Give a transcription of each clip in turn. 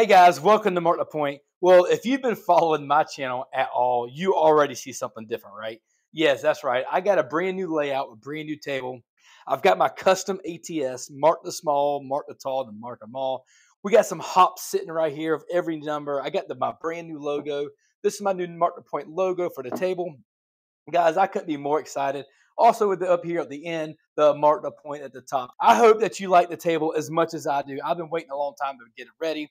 Hey guys, welcome to Mark the Point. Well, if you've been following my channel at all, you already see something different, right? Yes, that's right. I got a brand new layout, a brand new table. I've got my custom ATS, mark the small, mark the tall, and mark them all. We got some hops sitting right here of every number. I got the, my brand new logo. This is my new Mark the Point logo for the table. Guys, I couldn't be more excited. Also, with the up here at the end, the mark the point at the top. I hope that you like the table as much as I do. I've been waiting a long time to get it ready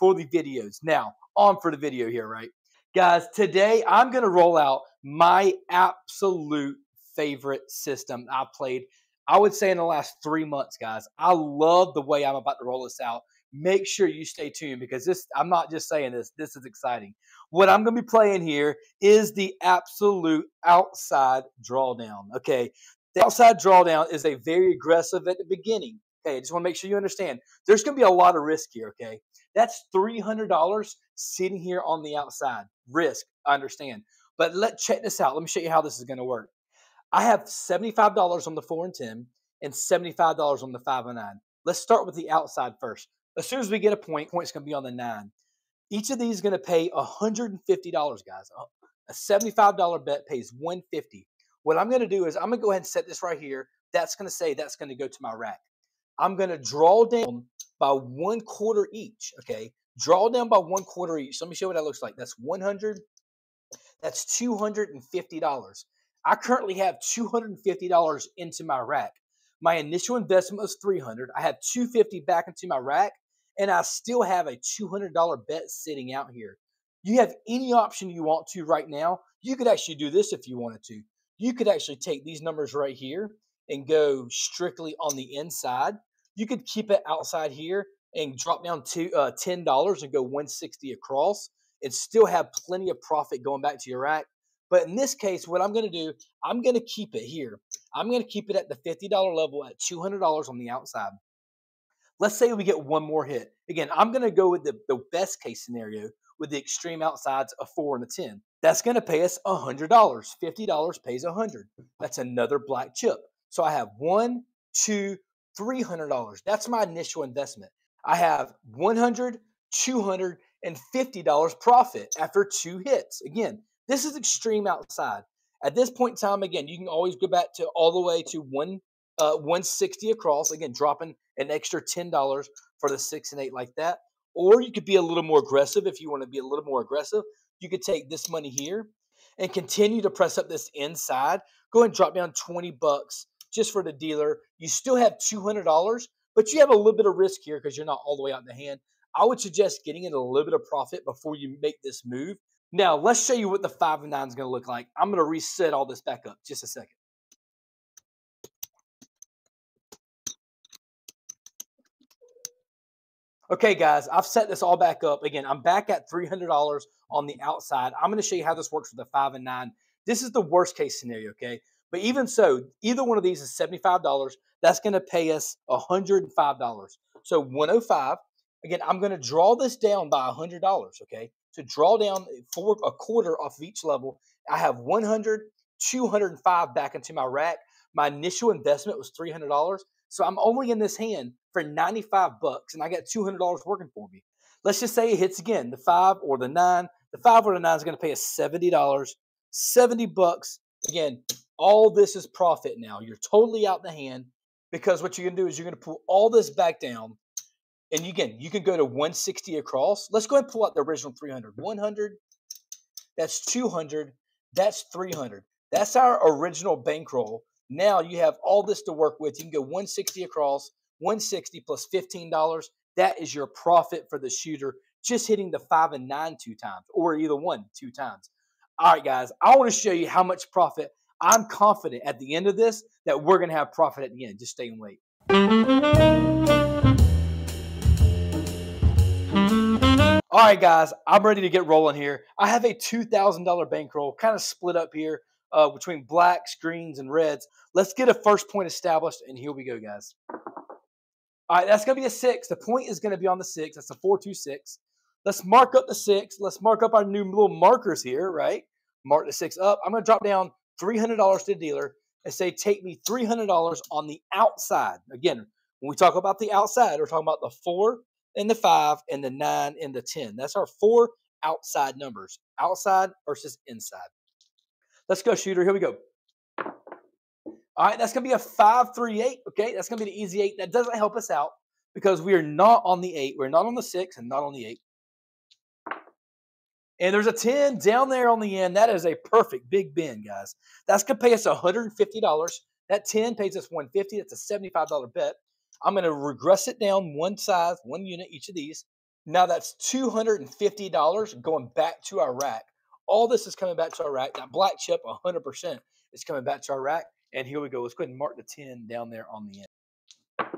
for the videos. Now, on for the video here, right? Guys, today I'm going to roll out my absolute favorite system I played, I would say, in the last three months, guys. I love the way I'm about to roll this out. Make sure you stay tuned because this, I'm not just saying this, this is exciting. What I'm going to be playing here is the absolute outside drawdown. Okay. The outside drawdown is a very aggressive at the beginning. Okay, I just want to make sure you understand. There's going to be a lot of risk here. Okay, that's $300 sitting here on the outside. Risk, I understand. But let check this out. Let me show you how this is going to work. I have $75 on the 4 and 10 and $75 on the 5 and 9. Let's start with the outside first. As soon as we get a point, point's going to be on the 9. Each of these is going to pay $150, guys. A $75 bet pays 150 What I'm going to do is I'm going to go ahead and set this right here. That's going to say that's going to go to my rack. I'm going to draw down by one quarter each. Okay. Draw down by one quarter each. Let me show you what that looks like. That's 100. That's $250. I currently have $250 into my rack. My initial investment was 300. I have 250 back into my rack and I still have a $200 bet sitting out here. You have any option you want to right now. You could actually do this if you wanted to. You could actually take these numbers right here and go strictly on the inside you could keep it outside here and drop down to uh, ten dollars and go 160 across and still have plenty of profit going back to your rack. But in this case, what I'm going to do, I'm going to keep it here. I'm going to keep it at the $50 level at $200 on the outside. Let's say we get one more hit. Again, I'm going to go with the, the best case scenario with the extreme outsides of 4 and a 10. That's going to pay us $100. $50 pays 100 That's another black chip. So I have one, two, $300. That's my initial investment. I have 100, 200, and $50 profit after two hits. Again, this is extreme outside. At this point in time, again, you can always go back to all the way to one uh, 160 across. Again, dropping an extra $10 for the six and eight like that. Or you could be a little more aggressive if you want to be a little more aggressive. You could take this money here and continue to press up this inside. Go and drop down 20 bucks just for the dealer. You still have $200, but you have a little bit of risk here because you're not all the way out in the hand. I would suggest getting in a little bit of profit before you make this move. Now, let's show you what the 5 and 9 is going to look like. I'm going to reset all this back up just a second. Okay, guys, I've set this all back up. Again, I'm back at $300 on the outside. I'm going to show you how this works with the 5 and 9. This is the worst case scenario, okay? But even so, either one of these is $75. That's going to pay us $105. So 105. Again, I'm going to draw this down by $100, okay? To draw down eh, for a quarter off of each level, I have 100, 205 back into my rack. My initial investment was $300. So I'm only in this hand for 95 bucks and I got $200 working for me. Let's just say it hits again, the 5 or the 9. The 5 or the 9 is going to pay us $70. 70 bucks. Again, all this is profit now. You're totally out in the hand because what you're going to do is you're going to pull all this back down. And again, you can go to 160 across. Let's go ahead and pull out the original 300. 100, that's 200, that's 300. That's our original bankroll. Now you have all this to work with. You can go 160 across, 160 plus $15. That is your profit for the shooter, just hitting the five and nine two times, or either one two times. All right, guys, I want to show you how much profit I'm confident at the end of this that we're going to have profit at the end. Just stay and wait. All right, guys, I'm ready to get rolling here. I have a $2,000 bankroll kind of split up here uh, between blacks, greens, and reds. Let's get a first point established, and here we go, guys. All right, that's going to be a six. The point is going to be on the six. That's a four, two, six. Let's mark up the six. Let's mark up our new little markers here, right? Mark the six up. I'm going to drop down $300 to the dealer and say, take me $300 on the outside. Again, when we talk about the outside, we're talking about the four, and the five, and the nine and the 10. That's our four outside numbers outside versus inside. Let's go, shooter. Here we go. All right, that's going to be a five, three, eight. Okay, that's going to be the easy eight. That doesn't help us out because we are not on the eight. We're not on the six and not on the eight. And there's a 10 down there on the end. That is a perfect big bin, guys. That's going to pay us $150. That 10 pays us 150. That's a $75 bet. I'm going to regress it down one size, one unit, each of these. Now that's $250 going back to our rack. All this is coming back to our rack. That black chip, 100%, is coming back to our rack. And here we go. Let's go ahead and mark the 10 down there on the end.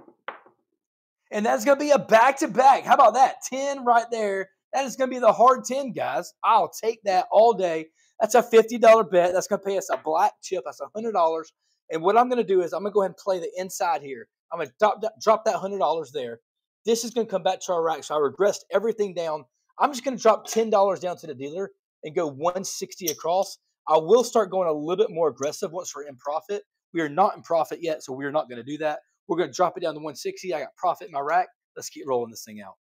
And that's going to be a back to back. How about that? 10 right there. That is going to be the hard 10, guys. I'll take that all day. That's a $50 bet. That's going to pay us a black chip. That's $100. And what I'm going to do is I'm going to go ahead and play the inside here. I'm going to drop that, drop that $100 there. This is going to come back to our rack. So I regressed everything down. I'm just going to drop $10 down to the dealer and go 160 across. I will start going a little bit more aggressive once we're in profit. We are not in profit yet, so we're not going to do that. We're going to drop it down to 160. I got profit in my rack. Let's keep rolling this thing out.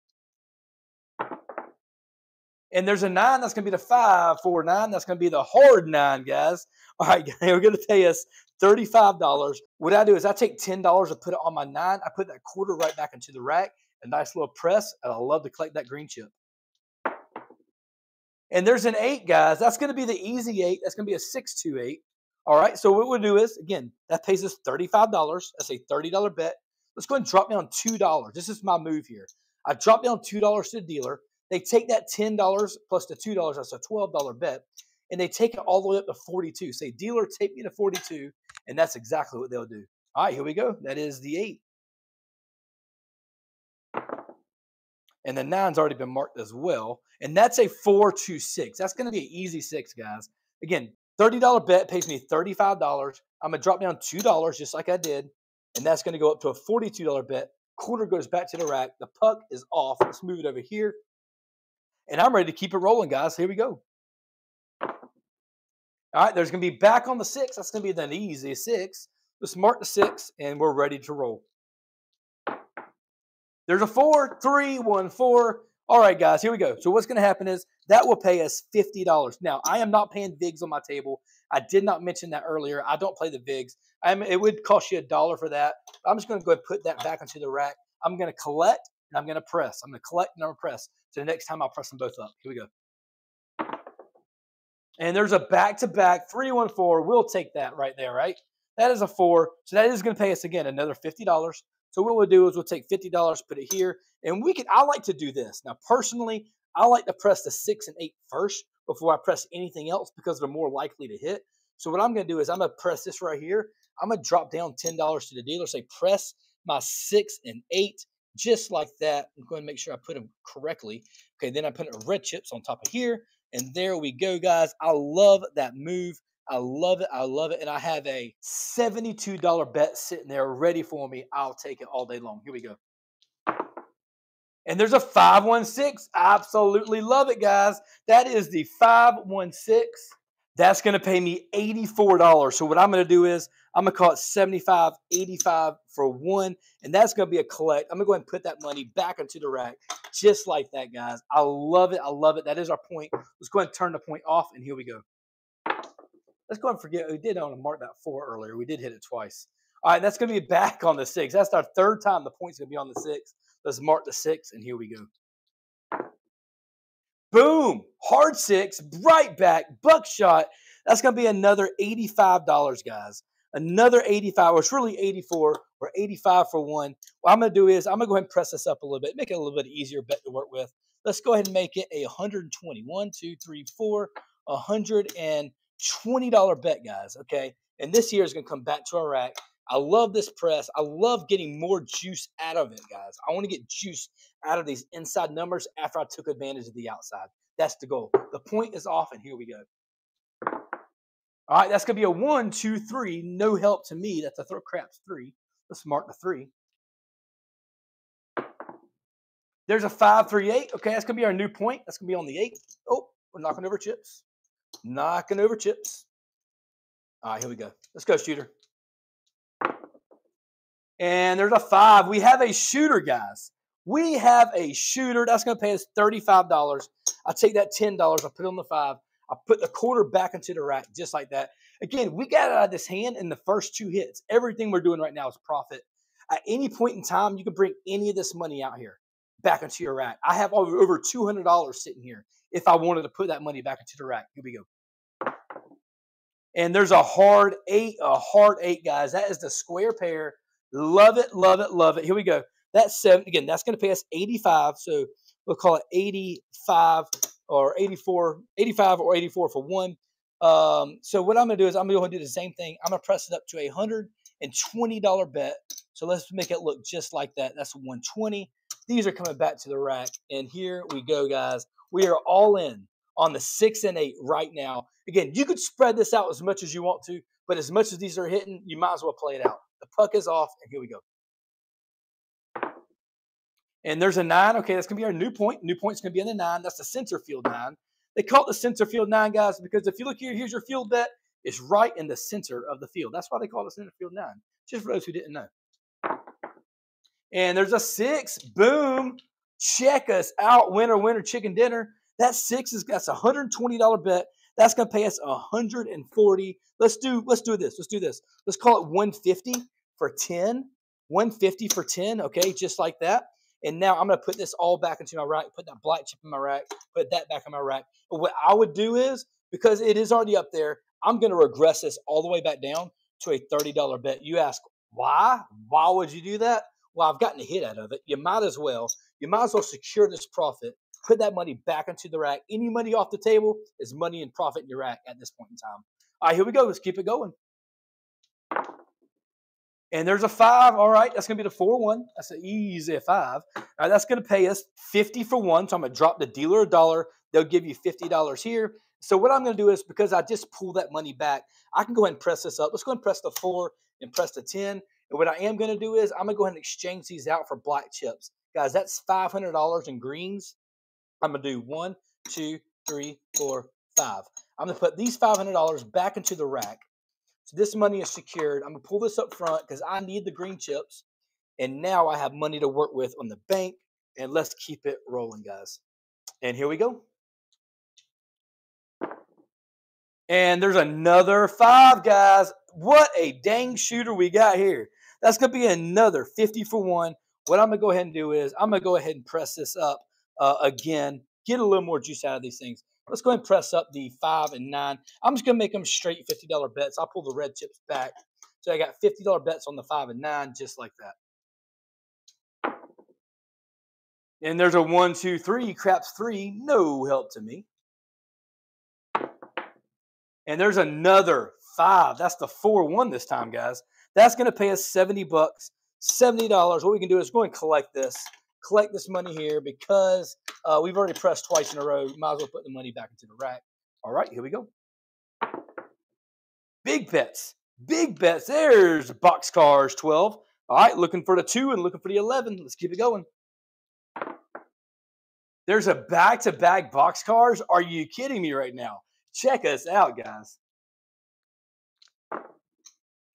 And there's a nine that's going to be the five, four, nine. That's going to be the hard nine, guys. All right, we're going to pay us $35. What I do is I take $10 and put it on my nine. I put that quarter right back into the rack, a nice little press, and I love to collect that green chip. And there's an eight, guys. That's going to be the easy eight. That's going to be a six, two, eight. All right. So what we'll do is, again, that pays us $35. That's a $30 bet. Let's go and drop down $2. This is my move here. I drop down $2 to the dealer. They take that $10 plus the $2, that's a $12 bet, and they take it all the way up to 42. Say, dealer, take me to 42, and that's exactly what they'll do. All right, here we go. That is the eight. And the nine's already been marked as well. And that's a four to six. That's going to be an easy six, guys. Again, $30 bet pays me $35. I'm going to drop down $2 just like I did. And that's going to go up to a $42 bet. Quarter goes back to the rack. The puck is off. Let's move it over here. And I'm ready to keep it rolling, guys. Here we go. All right, there's going to be back on the six. That's going to be the easy six. The six, and we're ready to roll. There's a four, three, one, four. All right, guys, here we go. So what's going to happen is that will pay us $50. Now, I am not paying VIGs on my table. I did not mention that earlier. I don't play the VIGs. I'm, it would cost you a dollar for that. I'm just going to go and put that back into the rack. I'm going to collect, and I'm going to press. I'm going to collect, and I'm going to press. So the next time I'll press them both up. Here we go. And there's a back-to-back 314. We'll take that right there, right? That is a four. So that is going to pay us, again, another $50. So what we'll do is we'll take $50, put it here, and we can, I like to do this. Now, personally, I like to press the six and eight first before I press anything else because they're more likely to hit. So what I'm going to do is I'm going to press this right here. I'm going to drop down $10 to the dealer, say press my six and eight, just like that. I'm going to make sure I put them correctly. Okay, then I put red chips on top of here. And there we go, guys. I love that move. I love it. I love it. And I have a $72 bet sitting there ready for me. I'll take it all day long. Here we go. And there's a 516. Absolutely love it, guys. That is the 516. That's going to pay me $84. So what I'm going to do is I'm going to call it 75, 85 for one. And that's going to be a collect. I'm going to go ahead and put that money back into the rack just like that, guys. I love it. I love it. That is our point. Let's go ahead and turn the point off. And here we go. Let's go ahead and forget. We did want to mark that four earlier. We did hit it twice. All right, that's going to be back on the six. That's our third time the point's going to be on the six. Let's mark the six, and here we go. Boom! Hard six, right back, buckshot. That's going to be another $85, guys. Another 85, or it's really 84 or 85 for one. What I'm going to do is I'm going to go ahead and press this up a little bit, make it a little bit easier bet to work with. Let's go ahead and make it a 120. One, two, three, four, 100 and $20 bet, guys. Okay. And this year is going to come back to our rack. I love this press. I love getting more juice out of it, guys. I want to get juice out of these inside numbers after I took advantage of the outside. That's the goal. The point is off, and here we go. All right, that's going to be a one, two, three. No help to me. That's a throw craps three. Let's mark the three. There's a five, three, eight. Okay, that's going to be our new point. That's going to be on the eight. Oh, we're knocking over chips. Knocking over chips. All right, here we go. Let's go, shooter. And there's a five. We have a shooter, guys. We have a shooter that's going to pay us $35. I take that $10, I put it on the five, I put the quarter back into the rack just like that. Again, we got out of this hand in the first two hits. Everything we're doing right now is profit. At any point in time, you can bring any of this money out here back into your rack. I have over, over $200 sitting here if I wanted to put that money back into the rack. Here we go. And there's a hard eight, a hard eight, guys. That is the square pair. Love it, love it, love it. Here we go. That's seven. Again, that's going to pay us 85. So we'll call it 85 or 84, 85 or 84 for one. Um, so what I'm going to do is I'm going to do the same thing. I'm going to press it up to a $120 bet. So let's make it look just like that. That's 120. These are coming back to the rack. And here we go, guys. We are all in on the six and eight right now. Again, you could spread this out as much as you want to, but as much as these are hitting, you might as well play it out. The puck is off, and here we go. And there's a nine. Okay, that's going to be our new point. New point's going to be in the nine. That's the center field nine. They call it the center field nine, guys, because if you look here, here's your field bet. It's right in the center of the field. That's why they call it center field nine, just for those who didn't know. And there's a six. Boom. Check us out. Winner, winner, chicken dinner. That six is that's a $120 bet. That's gonna pay us 140. Let's do let's do this. Let's do this. Let's call it 150 for 10. 150 for 10, okay, just like that. And now I'm going to put this all back into my rack, put that black chip in my rack, put that back in my rack. But what I would do is, because it is already up there, I'm going to regress this all the way back down to a $30 bet. You ask, why? Why would you do that? Well, I've gotten a hit out of it. You might as well. You might as well secure this profit, put that money back into the rack. Any money off the table is money and profit in your rack at this point in time. All right, here we go. Let's keep it going. And there's a five. All right, that's going to be the 4 1. That's an easy five. All right, that's going to pay us 50 for one. So I'm going to drop the dealer a dollar. They'll give you $50 here. So what I'm going to do is because I just pulled that money back, I can go ahead and press this up. Let's go and press the 4 and press the 10. And what I am going to do is I'm going to go ahead and exchange these out for black chips. Guys, that's $500 in greens. I'm going to do one, two, three, four, five. I'm going to put these $500 back into the rack. So this money is secured. I'm gonna pull this up front because I need the green chips. And now I have money to work with on the bank. And let's keep it rolling, guys. And here we go. And there's another five, guys. What a dang shooter we got here. That's going to be another 50 for one. What I'm going to go ahead and do is I'm going to go ahead and press this up uh, again, get a little more juice out of these things. Let's go and press up the five and nine. I'm just going to make them straight $50 bets. I'll pull the red chips back. So I got $50 bets on the five and nine, just like that. And there's a one, two, three, craps three, no help to me. And there's another five. That's the four one this time, guys. That's going to pay us 70 bucks, $70. What we can do is go and collect this collect this money here because uh, we've already pressed twice in a row. Might as well put the money back into the rack. All right, here we go. Big bets. Big bets. There's Boxcars 12. All right, looking for the 2 and looking for the 11. Let's keep it going. There's a back-to-back Boxcars. Are you kidding me right now? Check us out, guys.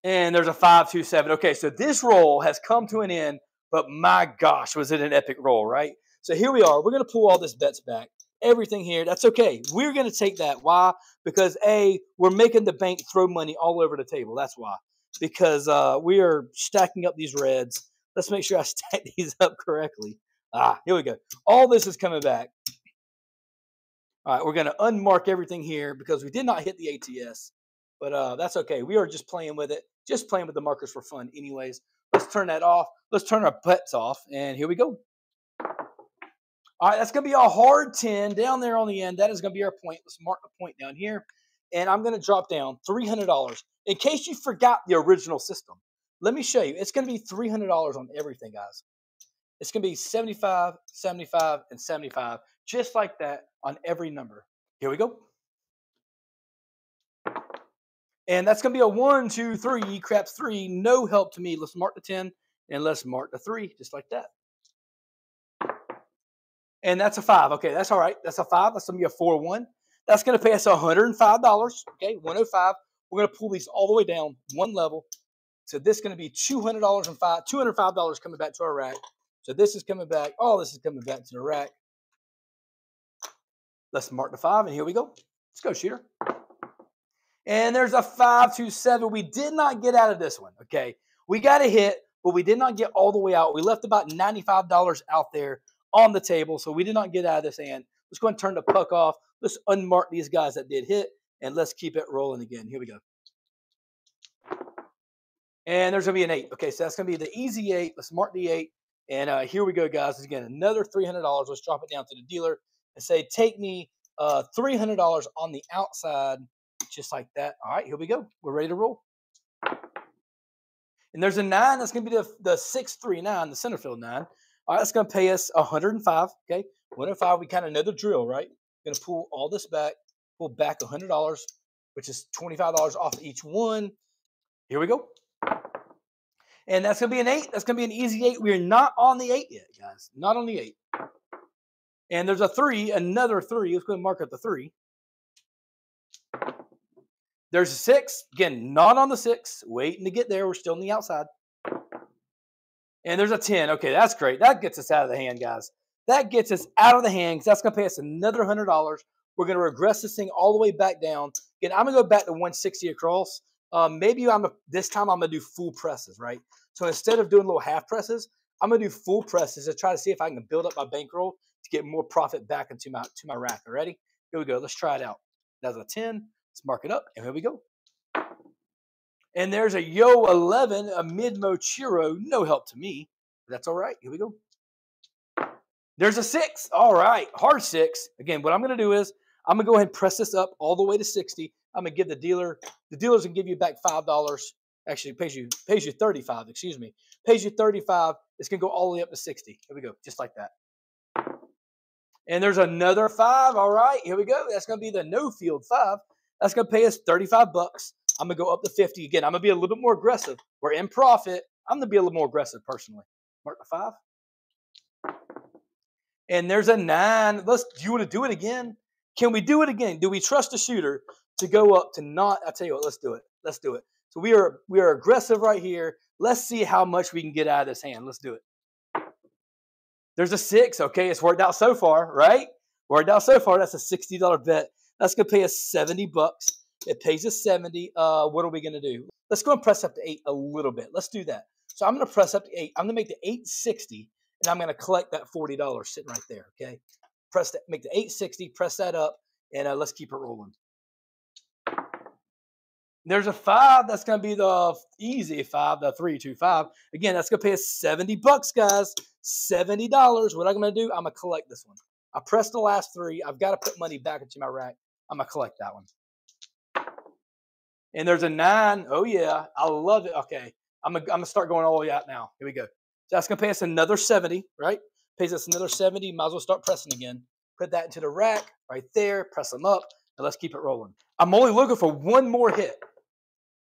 And there's a 527. Okay, so this roll has come to an end but my gosh, was it an epic roll, right? So here we are. We're going to pull all this bets back. Everything here. That's okay. We're going to take that. Why? Because A, we're making the bank throw money all over the table. That's why. Because uh, we are stacking up these reds. Let's make sure I stack these up correctly. Ah, here we go. All this is coming back. All right, we're going to unmark everything here because we did not hit the ATS. But uh, that's okay. We are just playing with it, just playing with the markers for fun, anyways. Let's turn that off. Let's turn our butts off. And here we go. All right, that's going to be a hard 10 down there on the end. That is going to be our point. Let's mark the point down here. And I'm going to drop down $300. In case you forgot the original system, let me show you. It's going to be $300 on everything, guys. It's going to be 75, 75, and 75, just like that on every number. Here we go. And that's going to be a one, two, three, craps three, no help to me. Let's mark the 10 and let's mark the three, just like that. And that's a five. Okay, that's all right. That's a five. That's going to be a four, one. That's going to pay us $105. Okay, 105. We're going to pull these all the way down one level. So this is going to be $200 and five, $205 coming back to our rack. So this is coming back. All this is coming back to the rack. Let's mark the five, and here we go. Let's go, shooter. And there's a five to seven. We did not get out of this one. Okay. We got a hit, but we did not get all the way out. We left about $95 out there on the table. So we did not get out of this hand. Let's go and turn the puck off. Let's unmark these guys that did hit, and let's keep it rolling again. Here we go. And there's going to be an eight. Okay, so that's going to be the easy eight. Let's mark the eight. And uh, here we go, guys. Again, another $300. Let's drop it down to the dealer and say, take me uh, $300 on the outside, just like that. All right, here we go. We're ready to roll. And there's a nine. That's going to be the, the 639, the center field nine. All right, that's going to pay us 105. Okay, 105. We kind of know the drill, right? Going to pull all this back, pull back $100, which is $25 off each one. Here we go. And that's going to be an eight. That's going to be an easy eight. We're not on the eight yet, guys. Not on the eight. And there's a three, another three. Let's go and mark at the three. There's a six. Again, not on the six. Waiting to get there. We're still on the outside. And there's a 10. Okay, that's great. That gets us out of the hand, guys. That gets us out of the hand because that's going to pay us another $100. We're going to regress this thing all the way back down. Again, I'm going to go back to 160 across. Um, maybe I'm a, this time I'm going to do full presses, right? So instead of doing little half presses, I'm going to do full presses to try to see if I can build up my bankroll to get more profit back into my to my rack. Ready? Here we go. Let's try it out. That's a 10. Let's mark it up, and here we go. And there's a Yo 11, a mid Mochiro. No help to me. That's all right. Here we go. There's a six. All right. Hard six. Again, what I'm going to do is I'm going to go ahead and press this up all the way to 60. I'm going to give the dealer, the dealer's going to give you back $5. Actually, pays you pays you 35, excuse me. Pays you 35. It's going to go all the way up to 60. Here we go. Just like that. And there's another five. All right. Here we go. That's going to be the no field five. That's going to pay us 35 bucks. I'm going to go up to 50 again. I'm going to be a little bit more aggressive. We're in profit. I'm going to be a little more aggressive personally. Mark the five. And there's a nine. Let's. Do you want to do it again? Can we do it again? Do we trust the shooter to go up to not? I tell you what. Let's do it. Let's do it. So we are we are aggressive right here. Let's see how much we can get out of this hand. Let's do it. There's a six. Okay, it's worked out so far, right? Worked out so far. That's a sixty dollar bet. That's going to pay us 70 bucks. It pays us 70. Uh, what are we going to do? Let's go and press up to eight a little bit. Let's do that. So I'm going to press up to eight. I'm going to make the 860 and I'm going to collect that $40 sitting right there. Okay. Press that, make the 860, press that up, and uh, let's keep it rolling. There's a five. That's going to be the easy five, the three, two, five. Again, that's going to pay us 70 bucks, guys. $70. What I'm going to do, I'm going to collect this one. I pressed the last three. I've got to put money back into my rack. I'm gonna collect that one. And there's a nine. Oh yeah, I love it. Okay, I'm gonna, start going all the way out now. Here we go. So that's gonna pay us another 70, right? Pays us another 70. Might as well start pressing again. Put that into the rack right there. Press them up, and let's keep it rolling. I'm only looking for one more hit.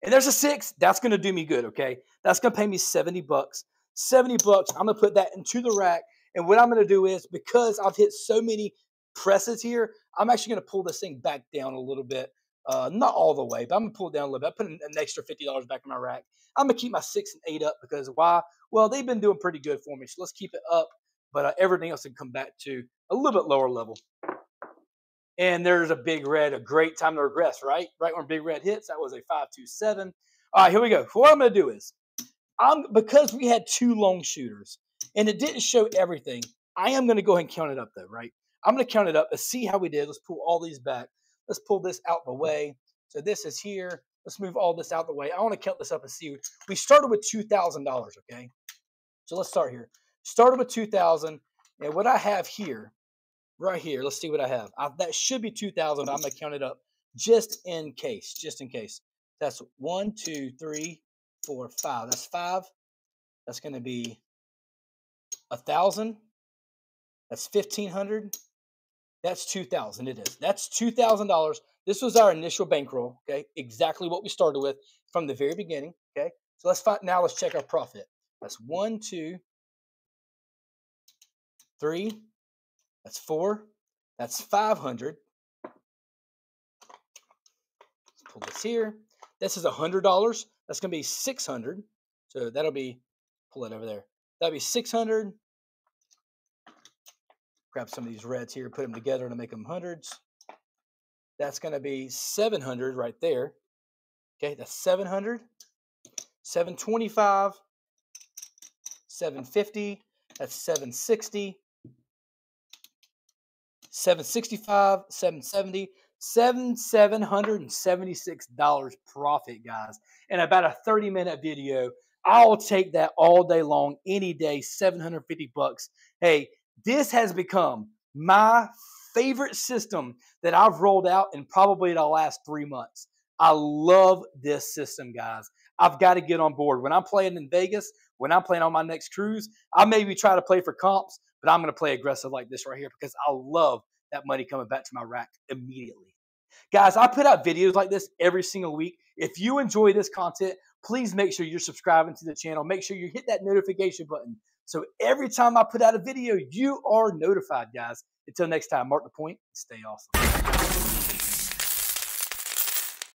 And there's a six. That's gonna do me good. Okay, that's gonna pay me 70 bucks. 70 bucks. I'm gonna put that into the rack. And what I'm gonna do is because I've hit so many presses here, I'm actually going to pull this thing back down a little bit. Uh, not all the way, but I'm going to pull it down a little bit. I put an, extra $50 back in my rack. I'm going to keep my six and eight up because why? Well, they've been doing pretty good for me. So let's keep it up. But uh, everything else can come back to a little bit lower level. And there's a big red, a great time to regress, right? Right when big red hits, that was a 527. All right, here we go. What I'm going to do is, I'm because we had two long shooters and it didn't show everything, I am going to go ahead and count it up though, right? I'm going to count it up. Let's see how we did. Let's pull all these back. Let's pull this out the way. So this is here. Let's move all this out the way. I want to count this up and see. We started with $2,000, okay? So let's start here. Started with 2000 and what I have here, right here, let's see what I have. I, that should be 2000 I'm going to count it up just in case, just in case. That's one, two, three, four, five. That's five. That's going to be a thousand. That's 1500 that's 2000 it is. That's $2,000. This was our initial bankroll, okay? Exactly what we started with from the very beginning, okay? So let's find now let's check our profit. That's one, two, three, that's four, that's 500. Let's pull this here. This is $100. That's going to be 600. So that'll be, pull it over there. That'll be 600. grab some of these reds here, put them together to make them hundreds. That's going to be 700 right there. Okay, that's 700, 725, 750, that's 760, 765, 770, seven $776 profit, guys, in about a 30 minute video. I'll take that all day long, any day, 750 bucks. Hey, this has become my favorite system that I've rolled out in probably the last three months. I love this system, guys. I've got to get on board. When I'm playing in Vegas, when I'm playing on my next cruise, I maybe try to play for comps, but I'm going to play aggressive like this right here because I love that money coming back to my rack immediately. Guys, I put out videos like this every single week. If you enjoy this content, please make sure you're subscribing to the channel. Make sure you hit that notification button. So every time I put out a video, you are notified, guys. Until next time, mark the point, stay awesome.